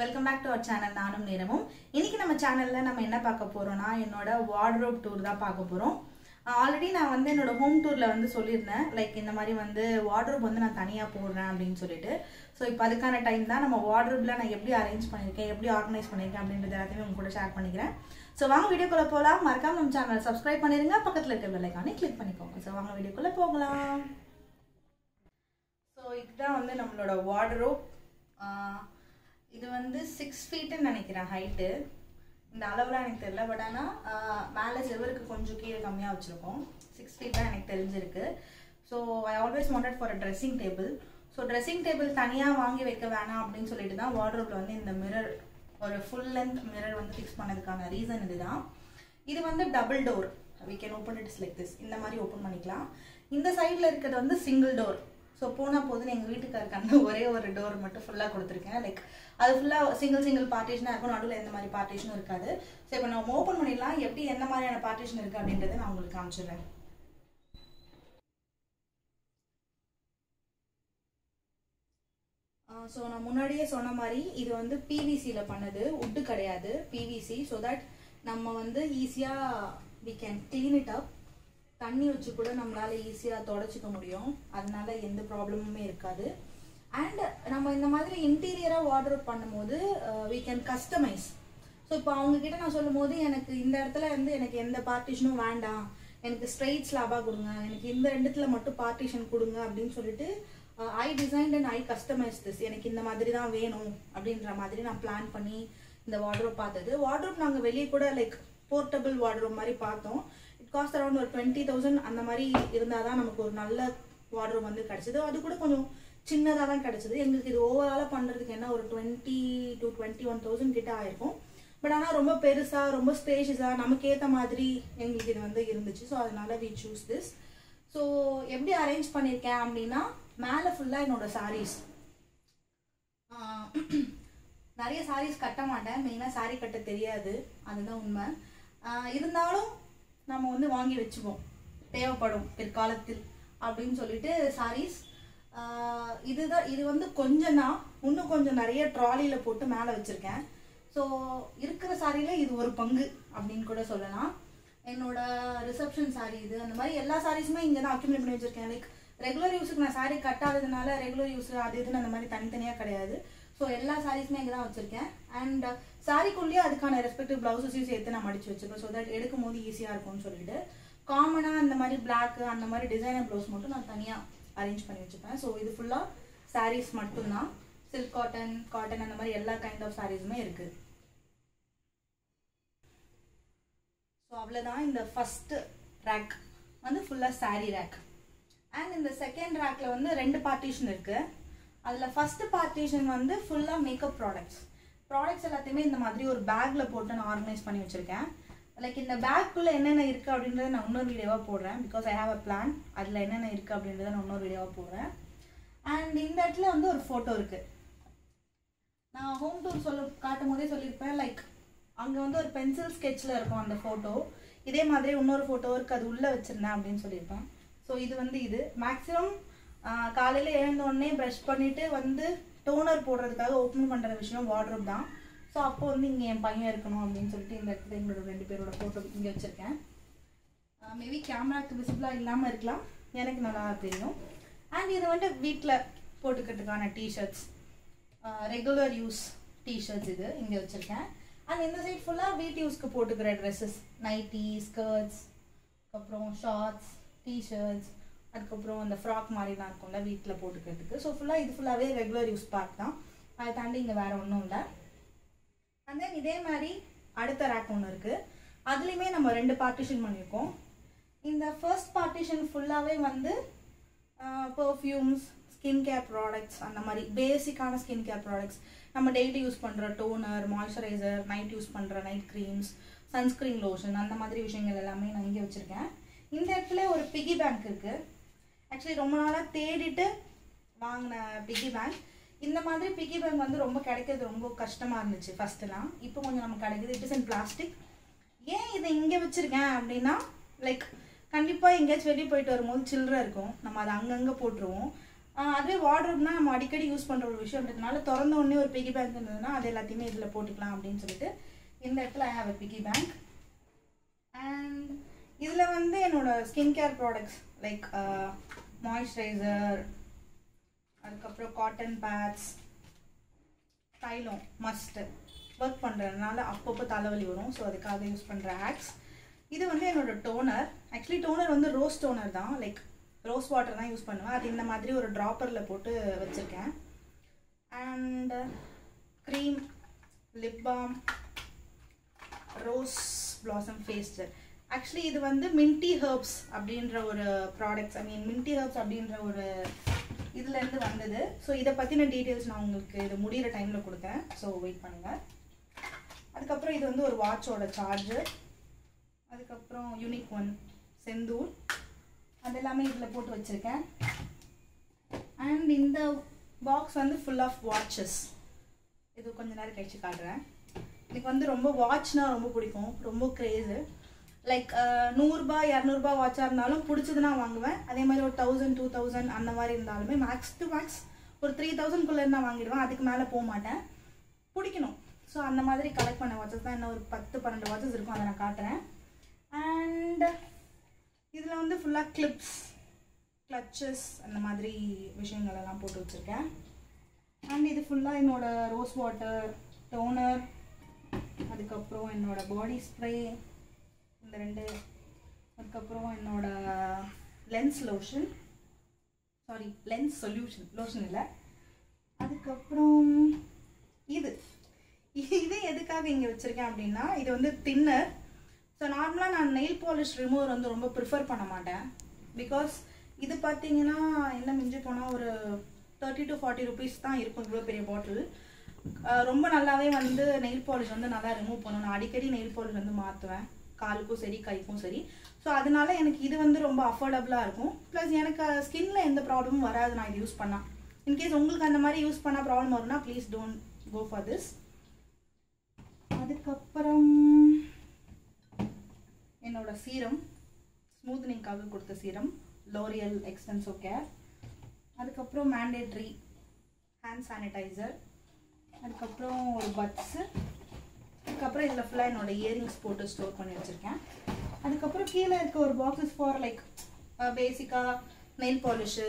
Welcome back to our channel நானும் நேரமும். இன்னைக்கு நம்ம சேனலில் நம்ம என்ன பார்க்க போகிறோம்னா என்னோட வார்ட்ரோப் டூர் தான் பார்க்க போகிறோம் ஆல்ரெடி நான் வந்து என்னோட ஹோம் டூரில் வந்து சொல்லியிருந்தேன். லைக் இந்த மாதிரி வந்து வார்ட்ரோப் வந்து நான் தனியாக போடுறேன் அப்படின்னு சொல்லிட்டு. ஸோ இப்போ அதுக்கான டைம் தான் நம்ம வார்ட்ரோப்பில் நான் எப்படி அரேஞ்ச் பண்ணியிருக்கேன் எப்படி ஆர்கனைஸ் பண்ணியிருக்கேன் அப்படின்றது எல்லாத்தையுமே உங்க கூட ஷேர் பண்ணிக்கிறேன். ஸோ வாங்க வீடியோக்குள்ள போகலாம் மறக்காம நம்ம சேனல் சப்ஸ்கிரைப் பண்ணிருங்க. பக்கத்தில் இருக்க பெல்லைக்கானே கிளிக் பண்ணிக்கோங்க. ஸோ வாங்க வீடியோக்குள்ளே போகலாம். ஸோ இதுதான் வந்து நம்மளோட வார்ட்ரோப் இது வந்து சிக்ஸ் ஃபீட்டுன்னு நினைக்கிறேன் ஹைட்டு இந்த அளவுலாம் எனக்கு தெரியல பட் ஆனால் மேலே செவருக்கு கொஞ்சம் கீழே கம்மியாக வச்சுருக்கோம். சிக்ஸ் ஃபீட் தான் எனக்கு தெரிஞ்சிருக்கு. So I always wanted for a dressing table so dressing table தனியாக வாங்கி வைக்க வேணாம் அப்படின்னு சொல்லிட்டு தான் வார்ட்ரோப்பில் வந்து இந்த மிரர் ஒரு ஃபுல் லென்த் மிரர் வந்து ஃபிக்ஸ் பண்ணதுக்கான ரீசன் இதுதான். இது வந்து double door we can open it's like this இந்த மாதிரி ஓப்பன் பண்ணிக்கலாம். இந்த சைடில் இருக்கிறது வந்து சிங்கிள் டோர் ஸோ போனால் போதுன்னு எங்கள் வீட்டுக்காரருக்கு ஒரே ஒரு டோர் மட்டும் ஃபுல்லாக கொடுத்துருக்கேன். லைக் அது ஃபுல்லாக சிங்கிள் சிங்கிள் பார்ட்டிஷனாக இருக்கும். நடுவில் எந்த மாதிரி பார்ட்டிஷனும் இருக்காது. ஸோ இப்போ நம்ம ஓப்பன் பண்ணிடலாம். எப்படி எந்த மாதிரியான பார்ட்டிஷன் இருக்குது அப்படின்றத நான் உங்களுக்கு காமிச்சிடுறேன். ஸோ நான் முன்னாடியே சொன்ன மாதிரி இது வந்து பிவிசியில் பண்ணது. உட்டு கிடையாது. பிவிசி ஸோ தட் நம்ம வந்து ஈஸியாக we can clean it up தண்ணி வச்சு கூட நம்மளால ஈஸியாக தொடச்சிக்க முடியும். அதனால எந்த ப்ராப்ளமுமே இருக்காது. அண்ட் நம்ம இந்த மாதிரி இன்டீரியராக வார்ட்ரோப் பண்ணும்போது uh, we can customise so இப்போ அவங்கக்கிட்ட நான் சொல்லும் போது எனக்கு இந்த இடத்துல வந்து எனக்கு எந்த பார்ட்டிஷனும் வேண்டாம். எனக்கு ஸ்ட்ரெயிட் ஸ்லாபாக கொடுங்க. எனக்கு இந்த ரெண்டுத்தில் மட்டும் பார்ட்டிஷன் கொடுங்க அப்படின்னு சொல்லிட்டு I design and I customize this எனக்கு இந்த மாதிரி தான் வேணும் அப்படின்ற மாதிரி நான் பிளான் பண்ணி இந்த வார்ட்ரோப் பார்த்தது. வார்ட்ரோப் நாங்கள் வெளியே கூட லைக் போர்ட்டபிள் வார்ட்ரோப் மாதிரி பார்த்தோம். இட் காஸ்ட் அரௌண்ட் ஒரு டுவெண்ட்டி தௌசண்ட் அந்த மாதிரி இருந்தால் தான் நமக்கு ஒரு நல்ல வாட்ரூம் வந்து கிடச்சிது. அது கூட கொஞ்சம் சின்னதாக தான் கிடச்சிது. எங்களுக்கு இது ஓவராலாக பண்ணுறதுக்கு என்ன ஒரு twenty to twenty one thousand கிட்ட ஆயிருக்கும். பட் ஆனால் ரொம்ப பெருசாக ரொம்ப ஸ்பேஷியஸாக நமக்கு ஏற்ற மாதிரி எங்களுக்கு இது வந்து இருந்துச்சு. ஸோ அதனால வி சூஸ் திஸ் ஸோ எப்படி அரேஞ்ச் பண்ணியிருக்கேன் அப்படின்னா மேலே ஃபுல்லாக என்னோடய சாரீஸ் நிறைய சாரீஸ் கட்ட மாட்டேன். மெயினாக சாரீ கட்ட தெரியாது. அதுதான் உண்மை. இருந்தாலும் நம்ம வந்து வாங்கி வச்சுப்போம். தேவைப்படும் பிற்காலத்தில் அப்படின்னு சொல்லிட்டு சாரீஸ் இதுதான் இது வந்து கொஞ்சம் தான். இன்னும் கொஞ்சம் நிறைய ட்ராலியில் போட்டு மேலே வச்சுருக்கேன். ஸோ இருக்கிற சாரியில் இது ஒரு பங்கு அப்படின்னு கூட சொல்லலாம். என்னோட ரிசப்ஷன் சாரி இது. அந்த மாதிரி எல்லா சாரீஸுமே இங்கே தான் அக்யூமிலேட் பண்ணி வச்சுருக்கேன். லைக் ரெகுலர் யூஸுக்கு நான் சாரி கட்டாததுனால ரெகுலர் யூஸ் அது இதுன்னு அந்த மாதிரி தனித்தனியாக கிடையாது. ஸோ எல்லா சாரீஸுமே இங்கே தான் வச்சுருக்கேன். அண்ட் சாரிக்குள்ளேயே அதுக்கான ரெஸ்பெக்டிவ் ப்ளவுசஸையும் சேர்த்து நான் மடிச்சு வச்சுருப்பேன் ஸோ தட் எடுக்கும் போது ஈஸியாக இருக்கும்னு சொல்லிட்டு காமனாக அந்த மாதிரி பிளாக் அந்த மாதிரி டிசைனர் ப்ளவுஸ் மட்டும் நான் தனியாக அரேஞ்ச் பண்ணி வச்சுப்பேன். ஸோ இது ஃபுல்லாக சாரீஸ் மட்டும்தான். சில்க் காட்டன் காட்டன் அந்த மாதிரி எல்லா கைண்ட் ஆஃப் சாரீஸுமே இருக்குது ஸோ அவ்வளோதான் இந்த ஃபஸ்ட்டு ரேக் வந்து ஃபுல்லாக சாரீ ரேக் அண்ட் இந்த செகண்ட் ரேக்கில் வந்து ரெண்டு பார்ட்டிஷன் இருக்குது அதில் ஃபஸ்ட்டு பார்ட்டிஷன் வந்து ஃபுல்லாக மேக்கப் ப்ராடக்ட்ஸ் ப்ராடக்ட்ஸ் எல்லாத்தையுமே இந்த மாதிரி ஒரு பேக்கில் போட்டு நான் ஆர்கனைஸ் பண்ணி வச்சுருக்கேன். லைக் இந்த பேக்குள்ளே என்னென்ன இருக்குது அப்படின்றத நான் இன்னொரு வீடியோவாக போடுறேன். Because I have a plan அதில் என்னென்ன இருக்குது அப்படின்றத நான் இன்னொரு வீடியோவாக போடுறேன். அண்ட் இந்த இடத்துல வந்து ஒரு ஃபோட்டோ இருக்குது நான் ஹோம் டூர் சொல்ல காட்டும் போதே சொல்லியிருப்பேன். லைக் அங்கே வந்து ஒரு பென்சில் ஸ்கெட்சில் இருக்கும் அந்த ஃபோட்டோ இதே மாதிரி இன்னொரு ஃபோட்டோ இருக்குது அது உள்ளே வச்சுருந்தேன் அப்படின்னு சொல்லியிருப்பேன். ஸோ இது வந்து இது. மேக்ஸிமம் காலையில் எழுந்தோடனே ப்ரஷ் பண்ணிவிட்டு வந்து டோனர் போடுறதுக்காக ஓப்பன் பண்ணுற விஷயம் வாட்ரூப் தான். ஸோ அப்போ வந்து இங்கே என் பையன் இருக்கணும் அப்படின்னு சொல்லிட்டு இந்த இடத்துல எங்களோட ரெண்டு பேரோட ஃபோட்டோ இங்கே வச்சுருக்கேன். மேபி கேமராக்கு விசிபிளாக இல்லாமல் இருக்கலாம். எனக்கு நல்லா தெரியும். அண்ட் இது வந்து வீட்டில் போட்டுக்கிறதுக்கான டிஷர்ட்ஸ் ரெகுலர் யூஸ் டிஷர்ட்ஸ் இது இங்கே வச்சுருக்கேன். அண்ட் இந்த சைட் ஃபுல்லாக வீட் யூஸ்க்கு போட்டுக்கிற ட்ரெஸ்ஸஸ் நைட்டி ஸ்கர்ட்ஸ் அப்புறம் ஷார்ட்ஸ் டிஷர்ட்ஸ் அதுக்கப்புறம் அந்த ஃப்ராக் மாதிரிலாம் இருக்கும்ல வீட்டில் போட்டுக்கிறதுக்கு. ஸோ ஃபுல்லாக இது ஃபுல்லாகவே ரெகுலர் யூஸ் பார்க் தான். அதை தாண்டி இங்கே வேறு ஒன்றும் இல்லை. அண்ட் தென் இதே மாதிரி அடுத்த ரேக் ஒன்று இருக்குது அதுலேயுமே நம்ம ரெண்டு பார்ட்டிஷன் பண்ணியிருக்கோம் இந்த ஃபர்ஸ்ட் பார்ட்டிஷன் ஃபுல்லாகவே வந்து பர்ஃப்யூம்ஸ் ஸ்கின் கேர் ப்ராடக்ட்ஸ் அந்த மாதிரி பேசிக்கான ஸ்கின் கேர் ப்ராடக்ட்ஸ் நம்ம டெய்லி யூஸ் பண்ணுற டோனர் மாய்ஸ்சரைசர் நைட் யூஸ் பண்ணுற நைட் க்ரீம்ஸ் சன்ஸ்க்ரீன் லோஷன் அந்த மாதிரி விஷயங்கள் எல்லாமே நான் இங்கே வச்சுருக்கேன். இந்த இடத்துல ஒரு பிகி பேங்க் இருக்குது ஆக்சுவலி ரொம்ப நாளாக தேடிட்டு வாங்கின பிகி பேங்க் இந்த மாதிரி பிகி பேங்க் வந்து ரொம்ப கிடைக்கிறது ரொம்ப கஷ்டமாக இருந்துச்சு ஃபஸ்ட்டுலாம் இப்போ கொஞ்சம் நமக்கு கிடைக்குது. இட் இஸ் இன் பிளாஸ்டிக் ஏன் இதை இங்கே வச்சுருக்கேன் அப்படின்னா லைக் கண்டிப்பாக எங்கேயாச்சும் வெளியே போயிட்டு வரும்போது சில்லற இருக்கும். நம்ம அதை அங்கங்கே போட்டுருவோம். அதுவே வார்ட்ரோப்னா நம்ம அடிக்கடி யூஸ் பண்ணுற ஒரு விஷயம்ன்றதுனால திறந்த உடனே ஒரு பிகி பேங்க் இருந்ததுன்னா அது எல்லாத்தையுமே இதில் போட்டுக்கலாம் அப்படின்னு சொல்லிட்டு இந்த இடத்துல I have a piggy bank and இதில் வந்து என்னோடய skin care products like moisturiser அதுக்கப்புறம் காட்டன் பேட்ஸ் தைலம் மஸ்ட்டு ஒர்க் பண்ணுறதுனால அப்பப்போ தலைவலி வரும். ஸோ அதுக்காக யூஸ் பண்ணுற ஆக்ஸ் இது வந்து என்னோட டோனர் ஆக்சுவலி டோனர் வந்து ரோஸ் டோனர் தான். லைக் ரோஸ் வாட்டர் தான் யூஸ் பண்ணுவேன். அது இந்த மாதிரி ஒரு ட்ராப்பரில் போட்டு வச்சுருக்கேன். And cream lip balm rose blossom face actually இது வந்து மின்டி ஹர்ப்ஸ் அப்படின்ற ஒரு products I mean Minty Herbs அப்படின்ற ஒரு இதுலேருந்து வந்தது. ஸோ இதை பற்றின டீட்டெயில்ஸ் நான் உங்களுக்கு இது முடிகிற டைமில் கொடுத்தேன். ஸோ வெயிட் பண்ணுங்கள் அதுக்கப்புறம் இது வந்து ஒரு வாட்சோட சார்ஜர் அதுக்கப்புறம் யூனிக் ஒன் செந்தூர். அது எல்லாமே இதில் போட்டு வச்சுருக்கேன். அண்ட் இந்த பாக்ஸ் வந்து ஃபுல் ஆஃப் வாட்சஸ் இது கொஞ்ச நேரம் கழிச்சு காட்டுறேன். எனக்கு வந்து ரொம்ப வாட்ச்னால் ரொம்ப பிடிக்கும். ரொம்ப க்ரேஸு லைக் uh, நூறுரூபா இரநூறுபா வாட்சாக இருந்தாலும் பிடிச்சதுன்னா வாங்குவேன். அதே மாதிரி ஒரு தௌசண்ட் டூ தௌசண்ட் அந்த மாதிரி இருந்தாலுமே மேக்ஸ் டு மேக்ஸ் ஒரு த்ரீ தௌசண்ட்குள்ளே இருந்தால் வாங்கிடுவேன். அதுக்கு மேலே போக மாட்டேன். பிடிக்கணும். ஸோ அந்த மாதிரி கலெக்ட் பண்ண வாட்சஸ் தான் இன்னும் ஒரு பத்து பன்னெண்டு வாட்சஸ் இருக்கும். அதை நான் காட்டுறேன். அண்ட் இதில் வந்து ஃபுல்லாக கிளிப்ஸ் கிளச்சஸ் அந்த மாதிரி விஷயங்கள் எல்லாம் போட்டு வச்சுருக்கேன். அண்ட் இது ஃபுல்லாக என்னோடய ரோஸ் வாட்டர் டோனர் அதுக்கப்புறம் என்னோடய பாடி ஸ்ப்ரே ரெண்டு அதுக்கப்புறம் என்னோட lens lotion sorry lens solution lotion இல்லை. அதுக்கப்புறம் இது. இது எதுக்காக இங்கே வச்சுருக்கேன் அப்படின்னா இது வந்து தின்னர் ஸோ நார்மலாக நான் நெயில் பாலிஷ் ரிமூவர் வந்து ரொம்ப ப்ரிஃபர் பண்ண மாட்டேன். பிகாஸ் இது பார்த்தீங்கன்னா என்ன மிஞ்சி போனால் ஒரு தேர்ட்டி டு ஃபார்ட்டி ருபீஸ் தான் இருக்கும் இவ்வளோ பெரிய பாட்டில் ரொம்ப நல்லாவே வந்து நெயில் பாலிஷ் வந்து நல்லா ரிமூவ் பண்ணணும். நான் அடிக்கடி நெயில் பாலிஷ் வந்து மாற்றுவேன் காலுக்கும் சரி கைக்கும் சரி. ஸோ அதனால எனக்கு இது வந்து ரொம்ப அஃபோர்டபுளாக இருக்கும். ப்ளஸ் எனக்கு ஸ்கின்ல எந்த ப்ராப்ளமும் வராது நான் இது யூஸ் பண்ணால் இன்கேஸ் உங்களுக்கு அந்த மாதிரி யூஸ் பண்ணால் ப்ராப்ளம் வரும்னா please don't go for this அதுக்கப்புறம் என்னோட சீரம் ஸ்மூத்னிங்காக கொடுத்த சீரம் லோரியல் எக்ஸ்டென்சோ கேர் அதுக்கப்புறம் மேண்டேட்ரி ஹேண்ட் சானிடைசர் அதுக்கப்புறம் ஒரு பட்ஸு அதுக்கப்புறம் இதில் ஃபுல்லாக என்னோட இயரிங்ஸ் போட்டு ஸ்டோர் பண்ணி வச்சுருக்கேன். அதுக்கப்புறம் கீழே இருக்க ஒரு பாக்ஸஸ் ஃபார் லைக் பேசிக்காக nail polish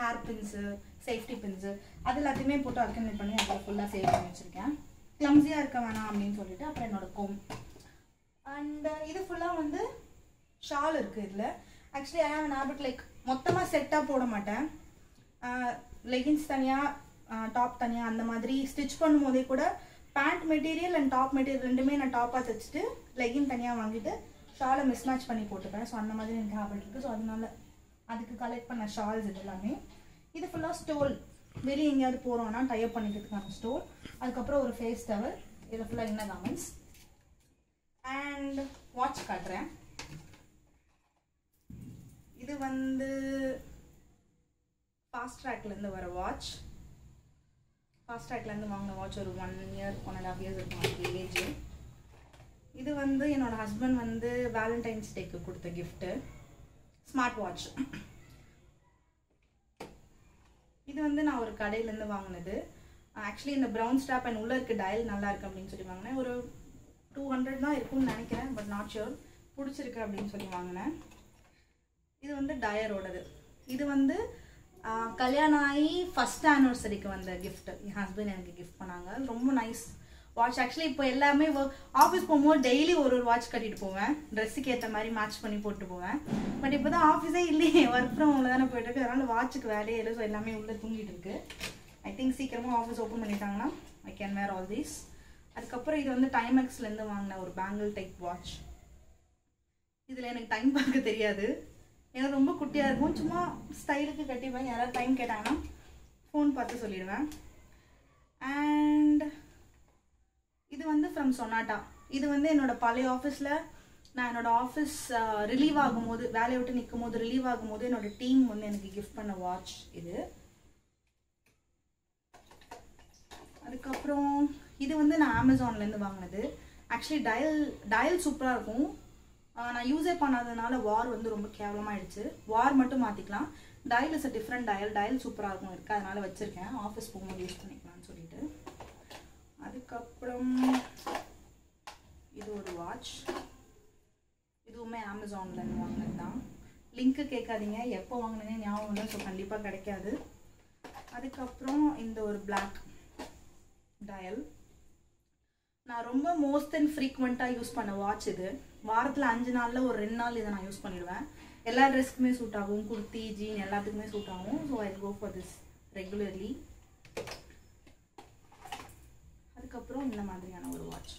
hair pins safety pins அது எல்லாத்தையுமே போட்டு அக்கமெண்ட் பண்ணி அதில் ஃபுல்லாக சேவ் பண்ணி வச்சுருக்கேன். கிளம்ஸியாக இருக்க வேணாம் அப்படின்னு சொல்லிட்டு அப்புறம் என்னோட கோம் அண்ட் இது ஃபுல்லாக வந்து ஷால் இருக்குது இதில். Actually I have habit like மொத்தமாக செட்டாக போட மாட்டேன். லெகின்ஸ் தனியாக டாப் தனியாக அந்த மாதிரி ஸ்டிச் பண்ணும் போதே கூட pant material and top material ரெண்டுமே நான் டாப்பாக தைச்சிட்டு லெகின் தனியாக வாங்கிட்டு ஷாலை மிஸ் மேட்ச் பண்ணி போட்டுப்பேன். ஸோ அந்த மாதிரி எனக்கு ஹேபிட் இருக்குது ஸோ அதனால அதுக்கு கலெக்ட் பண்ண ஷால்ஸ் இது எல்லாமே இது ஃபுல்லாக ஸ்டோல் வெளியே எங்கேயாவது போகிறோம்னா டைப் பண்ணிக்கிறதுக்கான ஸ்டோல் அதுக்கப்புறம் ஒரு ஃபேஸ் டவர் இதில் ஃபுல்லாக என்ன கமெண்ட்ஸ் அண்ட் வாட்ச் காட்டுறேன். இது வந்து ஃபாஸ்ட் ட்ராக்லேருந்து வர வாட்ச் ஃபாஸ்ட்ராக்லேருந்து வாங்கின வாட்ச் ஒரு one year one and half years இருக்கும் அதுக்கு ஏஜ் இது வந்து என்னோட ஹஸ்பண்ட் வந்து வேலண்டைன்ஸ் டேக்கு கொடுத்த கிஃப்ட்டு ஸ்மார்ட் வாட்ச் இது வந்து நான் ஒரு கடையிலேருந்து வாங்கினது. ஆக்சுவலி இந்த ப்ரௌன் ஸ்டாப் அண்ட் உள்ளே இருக்க டயல் நல்லா இருக்குது அப்படின்னு சொல்லி வாங்கினேன். ஒரு டூ ஹண்ட்ரட் தான் இருக்கும்னு நினைக்கிறேன் பட் நாட் ஷுர் பிடிச்சிருக்கு அப்படின்னு சொல்லி வாங்கினேன். இது வந்து டயரோடது இது வந்து கல்யாணம் ஆகி ஃபஸ்ட் ஆனிவர்சரிக்கு வந்த கிஃப்ட் என் ஹஸ்பண்ட் எனக்கு கிஃப்ட் பண்ணாங்க. ரொம்ப நைஸ் வாட்ச் ஆக்சுவலி இப்போ எல்லாமே ஆஃபீஸ் போகும்போது டெய்லி ஒரு ஒரு வாட்ச் கட்டிட்டு போவேன். ட்ரெஸ்ஸுக்கு ஏற்ற மாதிரி மேட்ச் பண்ணி போட்டு போவேன். பட் இப்போ தான் ஆஃபீஸே இல்லையே. ஒர்க் ஃப்ரம் ஹோமில் தானே போயிட்டு இருக்கு அதனால வாட்சுக்கு வேலையே இல்லை. ஸோ எல்லாமே உள்ளே தூங்கிட்டு இருக்கு ஐ திங்க் சீக்கிரமாக ஆஃபீஸ் ஓப்பன் பண்ணிட்டாங்கன்னா I can wear all these அதுக்கப்புறம் இது வந்து டைமெக்ஸ்லேருந்து வாங்கின ஒரு பேங்கிள் டைப் வாட்ச் இதில் எனக்கு டைம் பார்க்க தெரியாது. ஏன்னா ரொம்ப குட்டியாக இருக்கும். சும்மா ஸ்டைலுக்கு கட்டிப்பேன் யாராவது டைம் கேட்டாங்கன்னா ஃபோன் பார்த்து சொல்லிடுவேன். அண்ட் இது வந்து ஃப்ரம் சொனாட்டா இது வந்து என்னோட பழைய ஆஃபீஸில் நான் என்னோடய ஆஃபீஸ் ரிலீவ் ஆகும்போது வேலையை விட்டு நிற்கும் போது ரிலீவ் ஆகும்போது என்னோட டீம் வந்து எனக்கு கிஃப்ட் பண்ண வாட்ச் இது. அதுக்கப்புறம் இது வந்து நான் அமேசான்லேருந்து வாங்கினது. ஆக்சுவலி டயல் டயல் சூப்பராக இருக்கும். நான் யூஸே பண்ணாததுனால வார் வந்து ரொம்ப கேவலமாகிடுச்சு வார் மட்டும் மாற்றிக்கலாம் dial is a different dial dial சூப்பராக இருக்கும். இருக்குது அதனால் வச்சுருக்கேன். ஆஃபீஸ் போகும்போது யூஸ் பண்ணிக்கலாம்னு சொல்லிட்டு. அதுக்கப்புறம் இது ஒரு வாட்ச் இதுவுமே அமேசானில் வாங்கினது தான் லிங்க்கு கேட்காதீங்க. எப்போ வாங்கினேனே ஞாபகம் இல்லை ஸோ கண்டிப்பாக கிடைக்காது. அதுக்கப்புறம் இந்த ஒரு பிளாக் டயல் நான் ரொம்ப மோஸ்ட் அண்ட் ஃப்ரீக்வெண்ட்டாக யூஸ் பண்ண வாட்ச் இது. வாரத்தில் அஞ்சு நாளில் ஒரு ரெண்டு நாள் இதை நான் யூஸ் பண்ணிடுவேன். எல்லா ட்ரெஸ்க்குமே சூட் ஆகும். குர்த்தி ஜீன் எல்லாத்துக்குமே சூட் ஆகும். So I go for this regularly அதுக்கப்புறம் இந்த மாதிரியான ஒரு வாட்ச்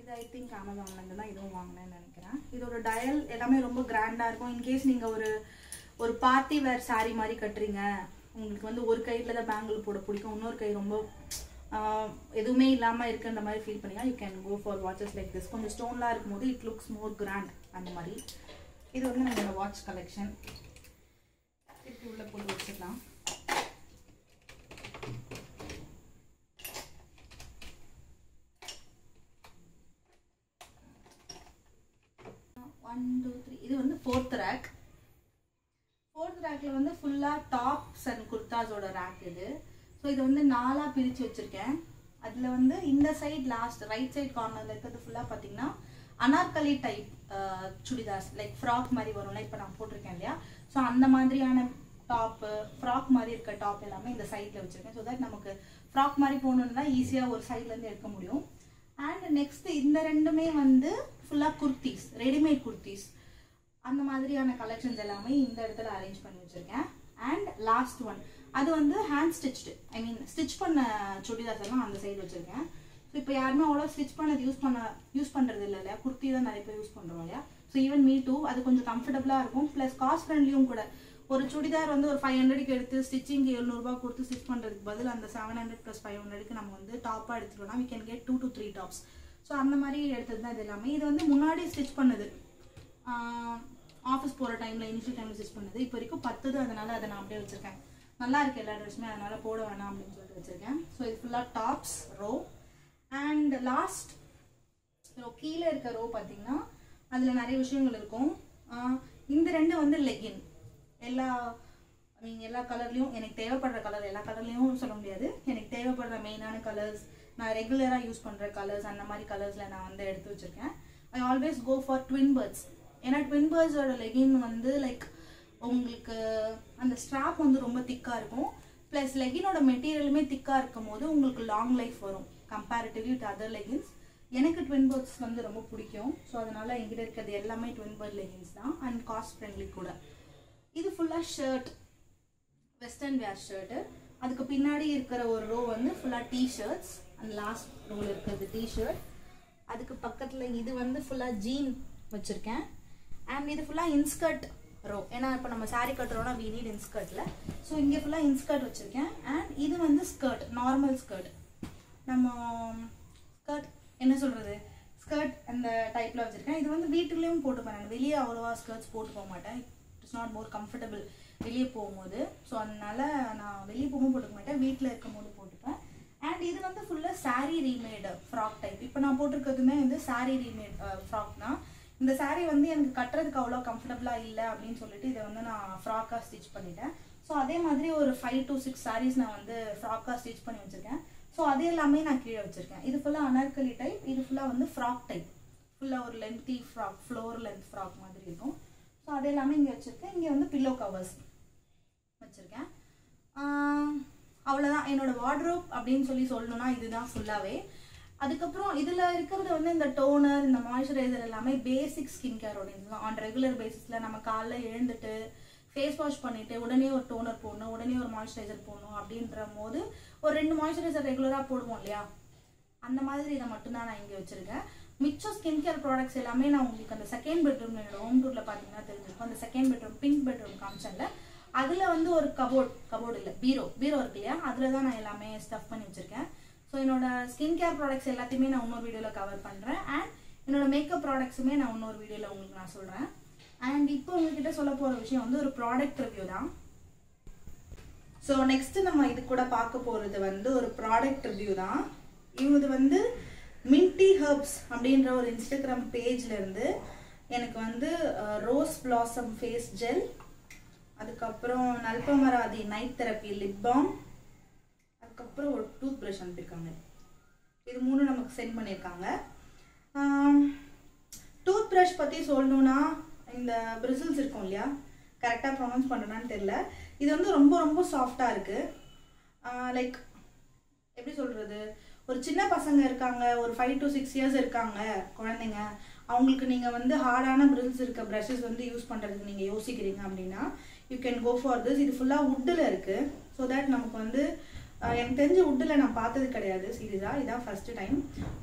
இது ஐ திங்க் அமேசான்லேருந்து தான் இதுவும் வாங்கினேன்னு நினைக்கிறேன். இதோட டயல் எல்லாமே ரொம்ப கிராண்டாக இருக்கும். இன்கேஸ் நீங்கள் ஒரு ஒரு பார்ட்டி வேர் சாரீ மாதிரி கட்டுறீங்க உங்களுக்கு வந்து ஒரு கையில் தான் பேங்கிள் போட பிடிக்கும். இன்னொரு கை ரொம்ப எதுவுமே இல்லாமல் இருக்குன்ற மாதிரி ஃபீல் பண்ணிங்கன்னா you can go for watches like this கொஞ்சம் ஸ்டோன்லாம் இருக்கும்போது இட் லுக்ஸ் மோர் கிராண்ட் அந்த மாதிரி. இது வந்து நம்மளோட வாட்ச் கலெக்ஷன் திருப்பி உள்ள போட்டு வச்சுக்கலாம் ஒன் டூ த்ரீ இது வந்து ஃபோர்த் ரேக் ஃபோர்த் ரேக்கில் வந்து ஃபுல்லாக டாப்ஸ் அண்ட் குர்தாஸோட ரேக் இது. ஸோ இது வந்து நாலாக பிரித்து வச்சுருக்கேன். அதில் வந்து இந்த சைட் லாஸ்ட் ரைட் சைட் கார்னரில் இருக்கிறது ஃபுல்லாக பார்த்தீங்கன்னா anarkali type chudidars like frock மாதிரி வரும்ல இப்போ நான் போட்டிருக்கேன் இல்லையா? ஸோ அந்த மாதிரியான டாப்பு ஃப்ராக் மாதிரி இருக்க டாப் எல்லாமே இந்த சைடில் வச்சுருக்கேன். ஸோ தட் நமக்கு ஃப்ராக் மாதிரி போகணுன்னா ஈஸியாக ஒரு சைட்லேருந்து எடுக்க முடியும். அண்ட் நெக்ஸ்ட் இந்த ரெண்டுமே வந்து ஃபுல்லாக குர்த்திஸ் ரெடிமேட் குர்த்திஸ். அந்த மாதிரியான கலெக்ஷன்ஸ் எல்லாமே இந்த இடத்துல அரேஞ்ச் பண்ணி வச்சுருக்கேன். அண்ட் லாஸ்ட் ஒன் அது வந்து hand stitch I mean stitch பண்ண சுடிதார்ஸ் எல்லாம் அந்த சைடு வச்சுருக்கேன். ஸோ இப்போ யாருமே அவ்வளோ ஸ்டிச் பண்ணது யூஸ் பண்ண யூஸ் பண்ணுறது இல்லை இல்லையா? குர்த்தி தான் நிறைய பேர் யூஸ் பண்ணுறோம் இல்லையா? ஸோ ஈவன் மீ டூ அது கொஞ்சம் கம்ஃபர்டபுளாக இருக்கும். ப்ளஸ் காஸ்ட் ஃப்ரெண்ட்லியும் கூட. ஒரு சுடிதார் வந்து ஒரு ஃபைவ் ஹண்ட்ரடுக்கு எடுத்து ஸ்டிச்சிங்க்கு எழுநூறுபா கொடுத்து ஸ்டிச் பண்ணுறதுக்கு பதில் அந்த செவன் ஹண்ட்ரட் ப்ளஸ் ஃபைவ் ஹண்ட்ரடுக்கு நம்ம வந்து டாப்பாக எடுத்துட்டோம்னா we can get two to three tops so அந்த மாதிரி எடுத்தது தான் இது எல்லாமே. இது வந்து முன்னாடி ஸ்டிச் பண்ணது. ஆஃபீஸ் போகிற டைமில் இனிஷியல் டைமில் ஸ்டிச் பண்ணது. இப்போ வரைக்கும் பத்துது அதனால அதை நான் அப்படியே வச்சுருக்கேன். நல்லா இருக்குது எல்லா ட்ரெஸ்ஸுமே அதனால் போட வேணாம் அப்படின்னு சொல்லிட்டு வச்சுருக்கேன். ஸோ இது ஃபுல்லாக tops row and last row கீழே இருக்க ரோ பார்த்தீங்கன்னா அதில் நிறைய விஷயங்கள் இருக்கும். இந்த ரெண்டு வந்து லெகின் எல்லா ஐ மீன் எல்லா கலர்லேயும் எனக்கு தேவைப்படுற கலர் எல்லா கலர்லேயும் சொல்ல முடியாது. எனக்கு தேவைப்படுற மெயினான கலர்ஸ் நான் ரெகுலராக யூஸ் பண்ணுற கலர்ஸ் அந்த மாதிரி கலர்ஸில் நான் வந்து எடுத்து வச்சுருக்கேன். I always go for Twin Birds ஏன்னா ட்வின் பேர்ட்ஸோட லெகின் வந்து லைக் உங்களுக்கு அந்த ஸ்ட்ராப் வந்து ரொம்ப திக்காக இருக்கும். ப்ளஸ் லெகினோட மெட்டீரியலுமே திக்காக இருக்கும் போது உங்களுக்கு லாங் லைஃப் வரும். கம்பேரிட்டிவ்லி டு அதர் லெகின்ஸ் எனக்கு ட்வின் பேர்ட்ஸ் வந்து ரொம்ப பிடிக்கும். ஸோ அதனால் எங்கிட்ட இருக்கிறது எல்லாமே ட்வின் பேர்ட் லெகின்ஸ் தான். அண்ட் காஸ்ட் ஃப்ரெண்ட்லி கூட. இது ஃபுல்லாக ஷர்ட் வெஸ்டர்ன் வேர் ஷர்ட்டு அதுக்கு பின்னாடி இருக்கிற ஒரு ரோ வந்து ஃபுல்லாக டி ஷர்ட்ஸ் அண்ட் லாஸ்ட் ரோவில் இருக்கிறது டி ஷர்ட் அதுக்கு பக்கத்தில் இது வந்து ஃபுல்லாக ஜீன் வச்சுருக்கேன். அண்ட் இது ஃபுல்லாக இன்ஸ்கர்ட் ரோ ஏன்னா இப்போ நம்ம சாரி கட்டுறோம்னா வி நீட் இன்ஸ்கர்ட்டில் ஸோ இங்கே ஃபுல்லாக இன்ஸ்கர்ட் வச்சுருக்கேன். அண்ட் இது வந்து ஸ்கர்ட் நார்மல் ஸ்கர்ட் நம்ம um, ஸ்கர்ட் என்ன சொல்கிறது ஸ்கர்ட் அந்த டைப்பில் வச்சுருக்கேன். இது வந்து வீட்டுலேயும் போட்டுப்பேன் நான். வெளியே அவ்வளோவா ஸ்கர்ட்ஸ் போட்டு போக மாட்டேன். இட்ஸ் நாட் மோர் கம்ஃபர்டபுள் வெளியே போகும்போது. ஸோ அதனால நான் வெளியே போகவும் போட்டுக்க மாட்டேன். வீட்டில் இருக்கும்போது போட்டுப்பேன். அண்ட் இது வந்து ஃபுல்லாக சாரீ ரீமேடு ஃப்ராக் டைப் இப்போ நான் போட்டிருக்கிறதுமே வந்து saree ரீமேட் ஃப்ராக் uh, தான். இந்த சாரீ வந்து எனக்கு கட்டுறதுக்கு அவ்வளோ கம்ஃபர்டபுளாக இல்லை அப்படின்னு சொல்லிட்டு இதை வந்து நான் ஃப்ராக்காக ஸ்டிச் பண்ணிட்டேன். ஸோ அதே மாதிரி ஒரு ஃபைவ் டு சிக்ஸ் சாரீஸ் நான் வந்து ஃப்ராக்காக ஸ்டிச் பண்ணி வச்சுருக்கேன். ஸோ அது எல்லாமே நான் கீழே வச்சுருக்கேன். இது ஃபுல்லாக அனார்கலி டைப் இது ஃபுல்லாக வந்து ஃப்ராக் டைப் ஃபுல்லாக ஒரு lengthy frock floor length frock மாதிரி இருக்கும். ஸோ அது எல்லாமே இங்கே வச்சுருக்கேன். இங்கே வந்து பில்லோ கவர்ஸ் வச்சுருக்கேன். அவ்வளோதான் என்னோடய வார்ட்ரோப் அப்படின்னு சொல்லி சொல்லணும்னா இதுதான் ஃபுல்லாகவே அதுக்கப்புறம் இதில் இருக்கிறது வந்து இந்த டோனர் இந்த மாய்ஸ்சரைசர் எல்லாமே பேசிக் ஸ்கின் கேரோட இதுதான் ஆன் ரெகுலர் பேசிஸில் நம்ம காலைல எழுந்துட்டு ஃபேஸ் வாஷ் பண்ணிட்டு உடனே ஒரு டோனர் போடணும் உடனே ஒரு மாய்ஸ்சரைசர் போடணும் அப்படின்ற போது ஒரு ரெண்டு மாய்ஸ்சரைசர் ரெகுலராக போடுவோம் இல்லையா? அந்த மாதிரி இதை மட்டும்தான் நான் இங்கே வச்சிருக்கேன். மிச்சம் ஸ்கின் கேர் ப்ராடக்ட்ஸ் எல்லாமே நான் உங்களுக்கு அந்த செகண்ட் பெட்ரூம் என்னோட ஹோம் டூரில் பார்த்தீங்கன்னா தெரிஞ்சிருக்கும். அந்த செகண்ட் பெட்ரூம் பிங்க் பெட்ரூம் காமிச்சல அதில் வந்து ஒரு கபோர்ட் கபோர்டு இல்லை பீரோ பீரோ இருக்கு இல்லையா? அதில் தான் நான் எல்லாமே ஸ்டஃப் பண்ணி வச்சிருக்கேன். ஸோ என்னோட ஸ்கின் கேர் ப்ராடக்ட்ஸ் எல்லாத்தையுமே நான் இன்னொரு வீடியோவில் கவர் பண்ணுறேன் அண்ட் என்னோட மேக்கப் ப்ராடக்ட்ஸுமே நான் இன்னொரு வீடியோவில் உங்களுக்கு நான் சொல்கிறேன் அண்ட் இப்போ உங்ககிட்ட சொல்ல போகிற விஷயம் வந்து ஒரு ப்ராடக்ட் ரிவ்யூ தான். ஸோ நெக்ஸ்ட் நம்ம இது கூட பார்க்க போகிறது வந்து ஒரு ப்ராடக்ட் ரிவ்யூ தான். இது வந்து மின்டி ஹர்ப்ஸ் அப்படின்ற ஒரு இன்ஸ்டாகிராம் பேஜ்லேருந்து எனக்கு வந்து ரோஸ் பிளாசம் ஃபேஸ் ஜெல் அதுக்கப்புறம் Nalpamaradi night therapy lip balm அதுக்கப்புறம் ஒரு டூத் ப்ரஷ் அனுப்பியிருக்காங்க. இது மூணு நமக்கு சென்ட் பண்ணியிருக்காங்க. டூத் ப்ரஷ் பற்றி சொல்லணுன்னா இந்த பிரிசில்ஸ் இருக்கும் இல்லையா? கரெக்டாக ப்ரொனவுன்ஸ் பண்ணுறேன்னு தெரில இது வந்து ரொம்ப ரொம்ப சாஃப்டாக இருக்குது லைக் எப்படி சொல்கிறது ஒரு சின்ன பசங்க இருக்காங்க ஒரு ஃபைவ் டு சிக்ஸ் இயர்ஸ் இருக்காங்க குழந்தைங்க. அவங்களுக்கு நீங்கள் வந்து ஹார்டான பிரில்ஸ் இருக்க ப்ரஷஸ் வந்து யூஸ் பண்ணுறதுக்கு நீங்கள் யோசிக்கிறீங்க அப்படின்னா you can go for this இது ஃபுல்லாக வுட்டில் இருக்குது ஸோ தட் நமக்கு வந்து எனக்கு தெரிஞ்ச வுட்டில் நான் பார்த்தது கிடையாது. சீரியஸாக இதான் ஃபஸ்ட்டு டைம்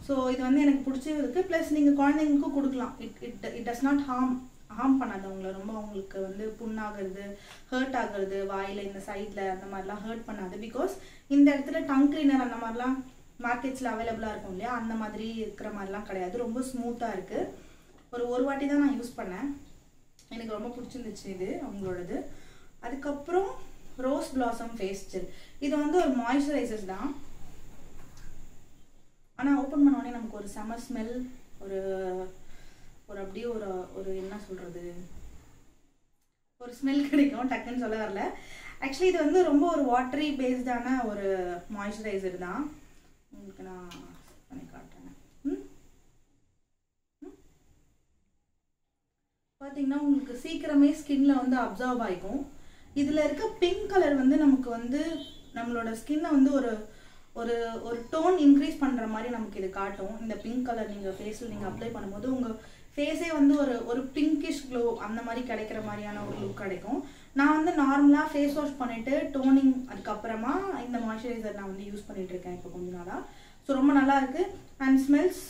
ஸோ இது வந்து எனக்கு பிடிச்சிருக்கு ப்ளஸ் நீங்கள் குழந்தைங்களுக்கும் கொடுக்கலாம். It it it does not harm harm பண்ணாது அவங்கள ரொம்ப அவங்களுக்கு வந்து புண்ணாகிறது ஹர்ட் ஆகுறது வாயில் இந்த சைடில் அந்த மாதிரிலாம் ஹர்ட் பண்ணாது. பிகாஸ் இந்த இடத்துல டங் கிளீனர் அந்த மாதிரிலாம் மார்க்கெட்ஸில் அவைலபிளாக இருக்கும் இல்லையா? அந்த மாதிரி இருக்கிற மாதிரிலாம் கிடையாது. ரொம்ப ஸ்மூத்தாக இருக்குது ஒரு ஒரு வாட்டி தான் நான் யூஸ் பண்ணேன். எனக்கு ரொம்ப பிடிச்சிருந்துச்சு இது அவங்களோடது. அதுக்கப்புறம் ரோஸ் பிளாசம் ஃபேஸ் ஜெல் இது வந்து ஒரு மாய்ஸ்சரைசர் தான். ஆனால் ஓப்பன் பண்ணோடனே நமக்கு ஒரு செம ஸ்மெல் ஒரு ஒரு அப்படியே ஒரு ஒரு என்ன சொல்கிறது ஒரு ஸ்மெல் கிடைக்கும் டக்குன்னு சொல்ல வரல. ஆக்சுவலி இது வந்து ரொம்ப ஒரு வாட்டரி பேஸ்டான ஒரு மாய்ஸ்சரைசர் தான். உங்களுக்கு நான் பண்ணி காட்டுறேன். ம்? பார்த்தீங்கன்னா உங்களுக்கு சீக்கிரமே ஸ்கின்ல வந்து அப்சர்வ் ஆகிக்கும் இதில் இருக்க பிங்க் கலர் வந்து நமக்கு வந்து நம்மளோட ஸ்கின்னை வந்து ஒரு ஒரு ஒரு டோன் இன்க்ரீஸ் பண்ணுற மாதிரி நமக்கு இது காட்டும். இந்த பிங்க் கலர் நீங்கள் ஃபேஸில் நீங்கள் அப்ளை பண்ணும்போது உங்கள் ஃபேஸே வந்து ஒரு ஒரு பிங்கிஷ் க்ளோ அந்த மாதிரி கிடைக்கிற மாதிரியான ஒரு லுக் கிடைக்கும். நான் வந்து நார்மலாக ஃபேஸ் வாஷ் பண்ணிவிட்டு டோனிங் அதுக்கப்புறமா இந்த மாய்ஸ்சரைசர் நான் வந்து யூஸ் பண்ணிகிட்ருக்கேன் இருக்கேன் இப்போ கொஞ்ச நாளாக ஸோ ரொம்ப நல்லா இருக்குது அண்ட் ஸ்மெல்ஸ்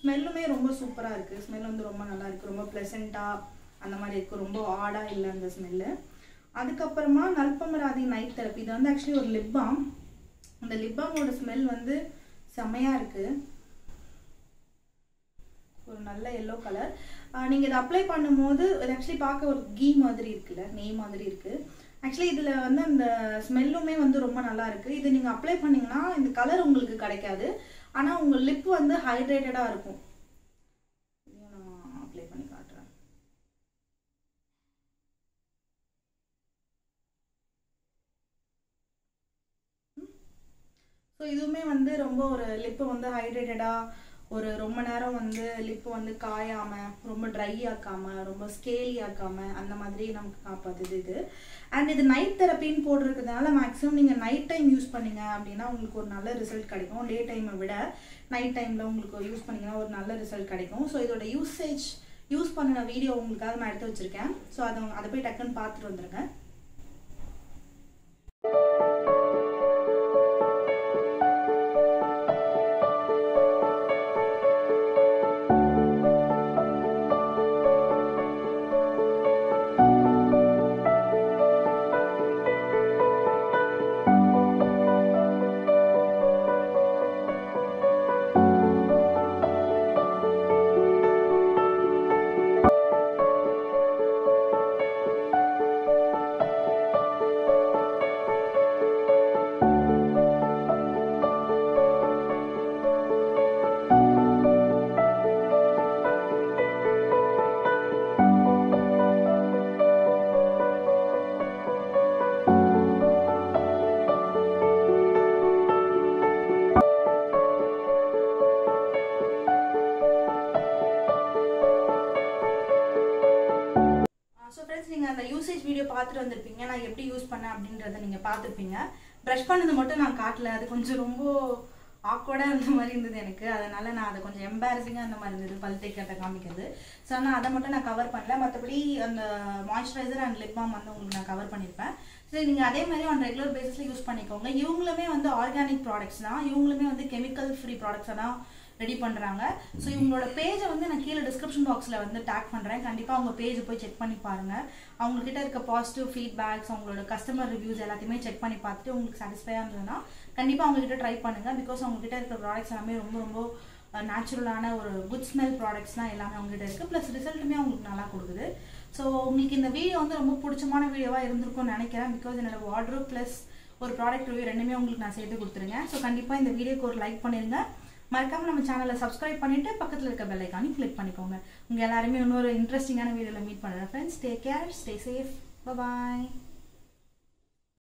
ஸ்மெல்லுமே ரொம்ப சூப்பராக இருக்குது ஸ்மெல் வந்து ரொம்ப நல்லா இருக்குது ரொம்ப ப்ளசண்ட்டாக அந்த மாதிரி இருக்குது ரொம்ப ஆடாக இல்லை அந்த ஸ்மெல்லு அதுக்கப்புறமா நல்பமராதி நைட் தெரப்பி இது வந்து ஆக்சுவலி ஒரு லிப் பாம் அந்த லிப் பாமோட ஸ்மெல் வந்து செமையாக இருக்குது ஒரு நல்ல எல்லோ கலர் நீங்கள் இதை அப்ளை பண்ணும்போது இது ஆக்சுவலி பார்க்க ஒரு கீ மாதிரி இருக்குல்ல நெய் மாதிரி இருக்குது ஆக்சுவலி இதில் வந்து அந்த ஸ்மெல்லுமே வந்து ரொம்ப நல்லா இருக்குது இது நீங்கள் அப்ளை பண்ணிங்கன்னா இந்த கலர் உங்களுக்கு கிடைக்காது. ஆனால் உங்கள் லிப் வந்து ஹைட்ரேட்டடாக இருக்கும் இதையும் நான் அப்ளை பண்ணி காட்டுறேன் ஸோ இதுவுமே வந்து ரொம்ப ஒரு லிப்பு வந்து ஹைட்ரேட்டடாக ஒரு ரொம்ப நேரம் வந்து லிப்பு வந்து காயாமல் ரொம்ப ட்ரை ஆக்காமல் ரொம்ப ஸ்கேலி ஆக்காமல் அந்த மாதிரி நமக்கு காப்பாற்றுது இது. அண்ட் இது நைட் தெரப்பின்னு போட்டிருக்கிறதுனால மேக்ஸிமம் நீங்கள் நைட் டைம் யூஸ் பண்ணீங்க அப்படின்னா உங்களுக்கு ஒரு நல்ல ரிசல்ட் கிடைக்கும். டே டைமை விட நைட் டைமில் உங்களுக்கு யூஸ் பண்ணிங்கன்னா ஒரு நல்ல ரிசல்ட் கிடைக்கும். ஸோ இதோட யூசேஜ் யூஸ் பண்ணின வீடியோ உங்களுக்காக நான் எடுத்து வச்சுருக்கேன். ஸோ அதை அதை போய் டக்குன்னு பார்த்துட்டு வந்துருங்க. வந்திருப்பீங்க. நான் எப்படி யூஸ் பண்ணேன் அப்படின்றத நீங்கள் பார்த்துருப்பீங்க. ப்ரஷ் பண்ணது மட்டும் நான் காட்டல. அது கொஞ்சம் ரொம்ப ஆக்வர்டாக இருந்த மாதிரி இருந்தது எனக்கு. அதனால நான் அதை கொஞ்சம் எம்பாரசிங்காக அந்த மாதிரி இருந்தது. பல் தேக்கிறத காமிக்கிறது. ஸோ நான் அதை மட்டும் நான் கவர் பண்ணல. மற்றபடி அந்த மாய்ஸ்சரைசர் அண்ட் லிப் பாம் வந்து உங்களுக்கு நான் கவர் பண்ணியிருப்பேன் ஸோ நீங்கள் அதே மாதிரி ஆன் ரெகுலர் பேசிஸில் யூஸ் பண்ணிக்கோங்க. இவங்களுமே வந்து ஆர்கானிக் ப்ராடக்ட்ஸ் தான். இவங்களுமே வந்து கெமிக்கல் ஃப்ரீ ப்ராடக்ட்ஸை தான் ரெடி பண்ணுறாங்க ஸோ இவங்களோட பேஜை வந்து நான் கீழே டிஸ்கிரிப்ஷன் பாக்ஸில் வந்து டேக் பண்ணுறேன் கண்டிப்பாக அவங்க பேஜ் போய் செக் பண்ணி பாருங்கள் அவங்கக்கிட்ட இருக்க பாசிட்டிவ் ஃபீட்பேக்ஸ் அவங்களோட கஸ்டமர் ரிவ்யூஸ் எல்லாத்தையுமே செக் பண்ணி பார்த்துட்டு உங்களுக்கு சாட்டிஸ்ஃபையாக இருந்ததுன்னா கண்டிப்பாக அவங்ககிட்ட ட்ரை பண்ணுங்கள் பிகாஸ் அவங்ககிட்ட இருக்க ப்ராடக்ட்ஸ் எல்லாமே ரொம்ப ரொம்ப நேச்சுரலான ஒரு குட் ஸ்மெல் ப்ராடக்ட்ஸ் தான் எல்லாமே அவங்ககிட்ட இருக்குது ப்ளஸ் ரிசல்ட்டுமே அவங்களுக்கு நல்லா கொடுக்குது. ஸோ உங்களுக்கு இந்த வீடியோ வந்து ரொம்ப பிடிச்சமான வீடியோவாக இருந்திருக்கும்னு நினைக்கிறேன். பிகாஸ் என்னோட வாட்ரூப் ப்ளஸ் ஒரு ப்ராடக்ட் ரிவ்யூ ரெண்டுமே உங்களுக்கு நான் சேர்த்து கொடுத்துருங்க. ஸோ கண்டிப்பாக இந்த வீடியோக்கு ஒரு லைக் பண்ணிடுங்க மறக்காம நம்ம சேனலை சப்ஸ்கிரைப் பண்ணிட்டு பக்கத்தில் இருக்க பெல் கிளிக் பண்ணிக்கோங்க. உங்க எல்லாருமே இன்னொரு இன்ட்ரெஸ்டிங்கான வீடியோவில் மீட் பண்ணுறேன் friends take care stay safe bye